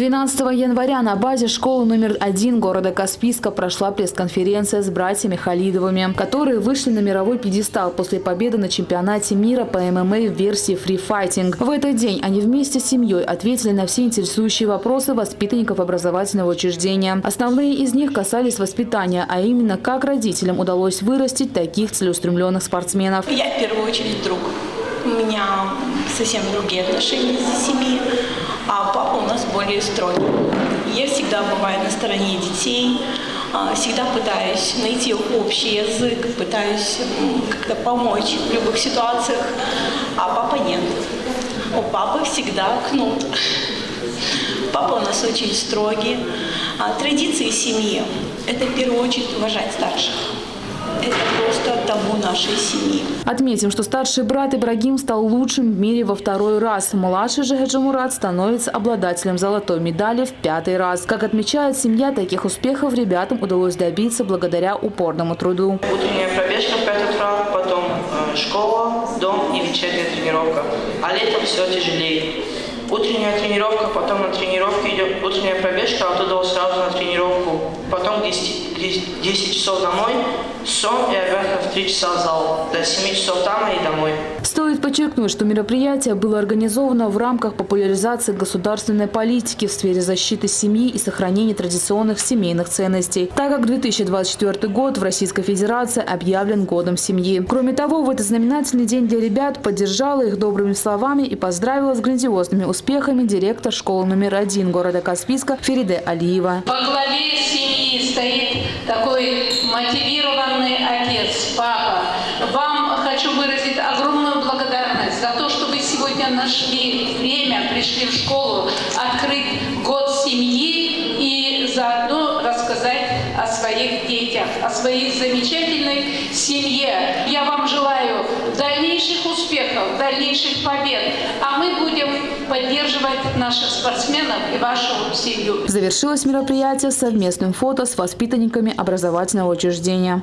12 января на базе школы номер один города Каспийска прошла пресс-конференция с братьями Халидовыми, которые вышли на мировой пьедестал после победы на чемпионате мира по ММА в версии фрифайтинг. В этот день они вместе с семьей ответили на все интересующие вопросы воспитанников образовательного учреждения. Основные из них касались воспитания, а именно как родителям удалось вырастить таких целеустремленных спортсменов. Я в первую очередь друг. У меня совсем другие отношения с семьей а папа у нас более строгий. Я всегда бываю на стороне детей, а, всегда пытаюсь найти общий язык, пытаюсь как-то помочь в любых ситуациях, а папа нет. У папы всегда кнут. Папа у нас очень строгий. А традиции семьи – это в первую очередь уважать старших. Это просто табу нашей семьи. Отметим, что старший брат Ибрагим стал лучшим в мире во второй раз. Младший же Хаджимурат становится обладателем золотой медали в пятый раз. Как отмечает семья, таких успехов ребятам удалось добиться благодаря упорному труду. Утренняя пробежка в 5 утра, потом э, школа, дом и вечерняя тренировка. А летом все тяжелее. Утренняя тренировка, потом на тренировке идет утренняя пробежка, а оттуда сразу на тренировку. Потом 10, 10 часов домой, сон и обратно в 3 часа в зал. До 7 часов там и домой. Стоит подчеркнуть, что мероприятие было организовано в рамках популяризации государственной политики в сфере защиты семьи и сохранения традиционных семейных ценностей, так как 2024 год в Российской Федерации объявлен годом семьи. Кроме того, в этот знаменательный день для ребят поддержала их добрыми словами и поздравила с грандиозными успехами директор школы номер один города Каспийска Фериде Алиева. Главе семьи стоит такой мотивированный отец, папа. Вам хочу выразить огромную благодарность за то, что вы сегодня нашли время, пришли в школу открыть год семьи и заодно рассказать о своих детях, о своей замечательной семье. Я вам желаю дальнейших успехов, дальнейших побед, а мы будем поддерживать наших спортсменов и вашу семью. Завершилось мероприятие совместным фото с воспитанниками образовательного учреждения.